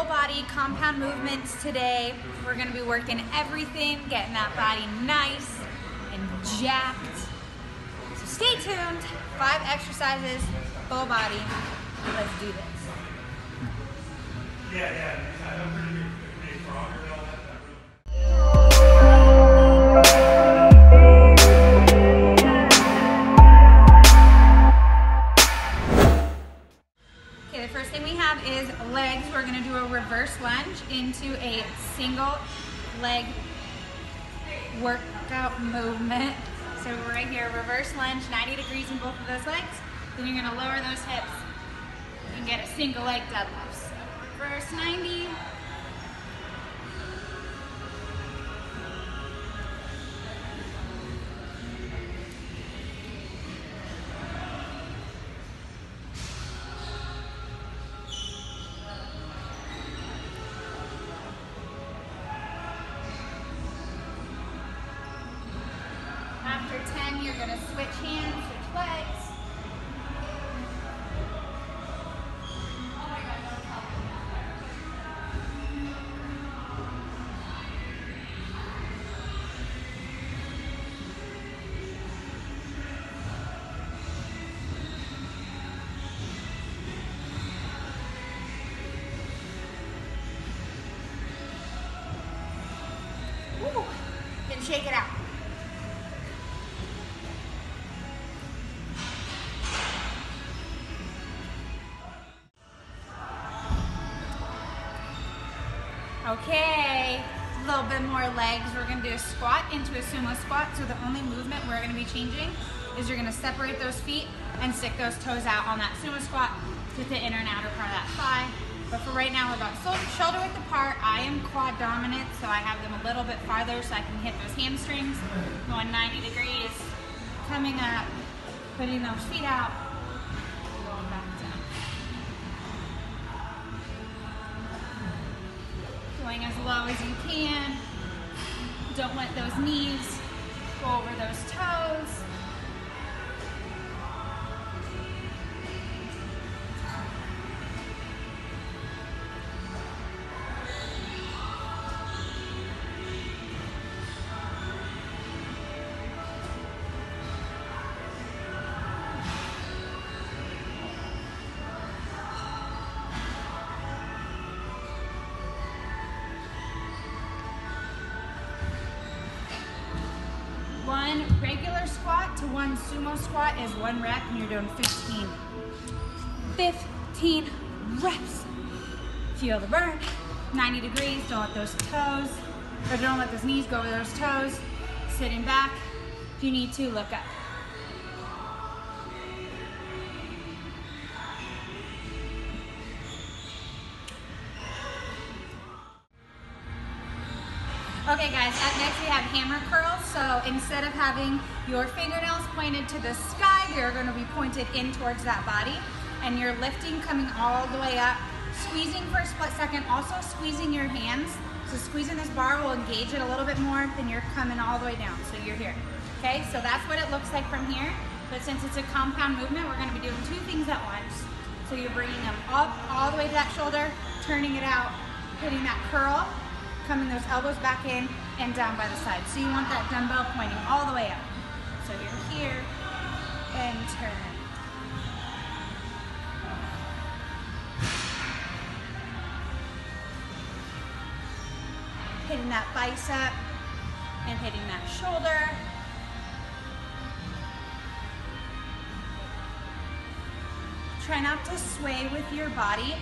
full body compound movements today. We're gonna be working everything, getting that body nice and jacked. So stay tuned. Five exercises, full body. Let's do this. Yeah, yeah. Into a single leg workout movement. So we're right here, reverse lunge, 90 degrees in both of those legs. Then you're gonna lower those hips and get a single leg deadlift. So reverse 90. After 10, you're gonna switch hands, switch legs. Woo. Then shake it out. Okay, a little bit more legs. We're gonna do a squat into a sumo squat. So the only movement we're gonna be changing is you're gonna separate those feet and stick those toes out on that sumo squat to the inner and outer part of that thigh. But for right now, we're about shoulder width apart. I am quad dominant, so I have them a little bit farther so I can hit those hamstrings. Going 90 degrees, coming up, putting those feet out, as you can. Don't let those knees go over those toes. Regular squat to one sumo squat is one rep, and you're doing 15. 15 reps. Feel the burn. 90 degrees. Don't let those toes, or don't let those knees go over those toes. Sitting back. If you need to, look up. Okay guys, up next we have hammer curls. So instead of having your fingernails pointed to the sky, they're gonna be pointed in towards that body. And you're lifting, coming all the way up, squeezing for a split second, also squeezing your hands. So squeezing this bar will engage it a little bit more than you're coming all the way down. So you're here. Okay, so that's what it looks like from here. But since it's a compound movement, we're gonna be doing two things at once. So you're bringing them up all the way to that shoulder, turning it out, hitting that curl, coming those elbows back in and down by the side. So you want that dumbbell pointing all the way up. So you're here and turn. Hitting that bicep and hitting that shoulder. Try not to sway with your body,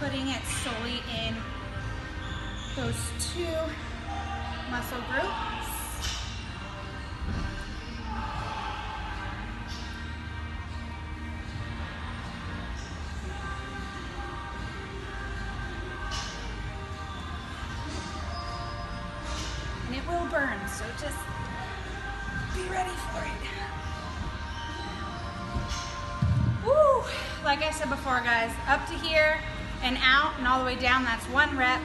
putting it solely in those two muscle groups. And it will burn, so just be ready for it. Woo! Like I said before, guys, up to here and out and all the way down, that's one rep.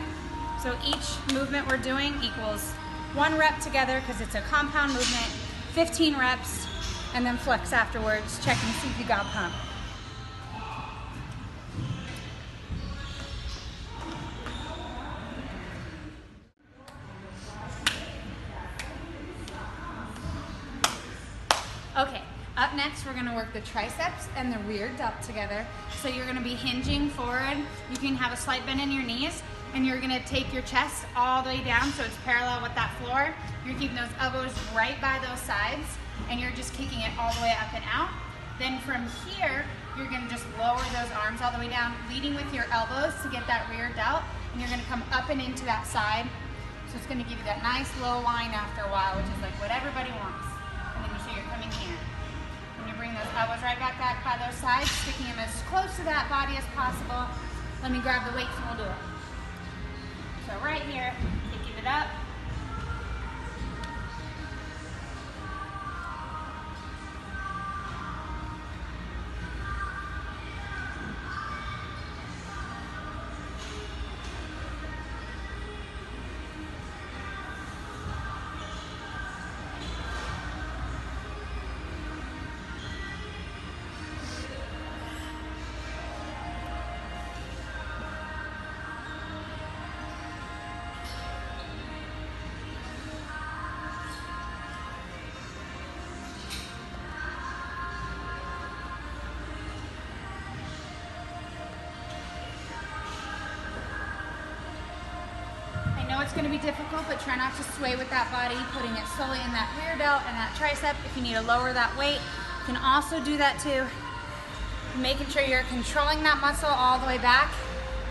So each movement we're doing equals one rep together because it's a compound movement, 15 reps, and then flex afterwards, check and see if you got pump. Okay, up next we're gonna work the triceps and the rear delt together. So you're gonna be hinging forward. You can have a slight bend in your knees, and you're gonna take your chest all the way down so it's parallel with that floor. You're keeping those elbows right by those sides and you're just kicking it all the way up and out. Then from here, you're gonna just lower those arms all the way down, leading with your elbows to get that rear delt, and you're gonna come up and into that side. So it's gonna give you that nice low line after a while, which is like what everybody wants. And then you see you're coming here. And you bring those elbows right back back by those sides, sticking them as close to that body as possible. Let me grab the weights and we'll do it. Right here, kicking it up. Going to be difficult, but try not to sway with that body, putting it solely in that rear delt and that tricep. If you need to lower that weight, you can also do that too. Making sure you're controlling that muscle all the way back,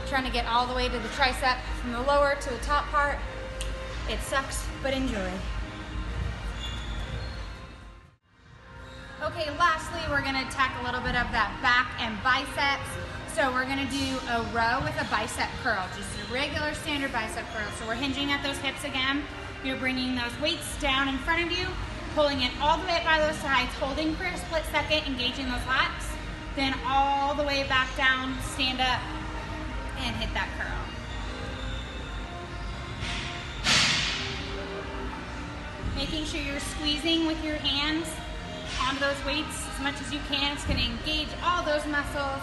trying to get all the way to the tricep from the lower to the top part. It sucks, but enjoy. Okay, lastly, we're gonna attack a little bit of that back and biceps. So we're gonna do a row with a bicep curl, just a regular standard bicep curl. So we're hinging at those hips again. You're bringing those weights down in front of you, pulling it all the way up by those sides, holding for a split second, engaging those lats. Then all the way back down, stand up, and hit that curl. Making sure you're squeezing with your hands onto those weights as much as you can. It's gonna engage all those muscles.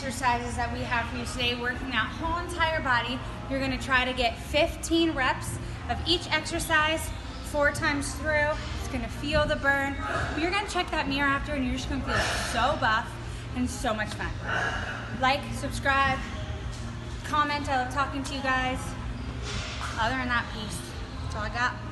Exercises that we have for you today, working that whole entire body. You're gonna try to get 15 reps of each exercise, four times through. It's gonna feel the burn. You're gonna check that mirror after and you're just gonna feel so buff and so much fun. Like, subscribe, comment. I love talking to you guys. Other than that, peace. That's all I got.